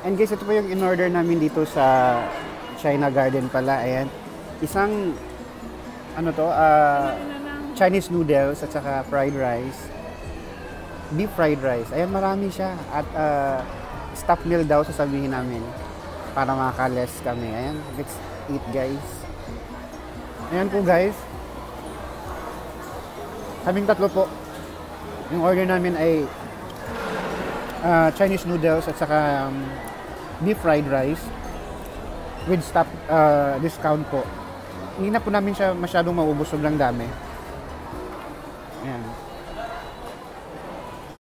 And guys, ito po yung in-order namin dito sa China Garden pala. Ayan. Isang, ano to, ah, Chinese noodles at saka fried rice. Beef fried rice. Ayan, marami siya. At uh, stuffed meal daw sasabihin namin. Para makakales kami. Ayan, let's eat guys. Ayan po guys. Kaming tatlo po. Yung order namin ay ah, Chinese noodles at saka um, beef fried rice with stop uh, discount po. Hindi na po namin siya masyadong maubos sobrang dami. Ayan.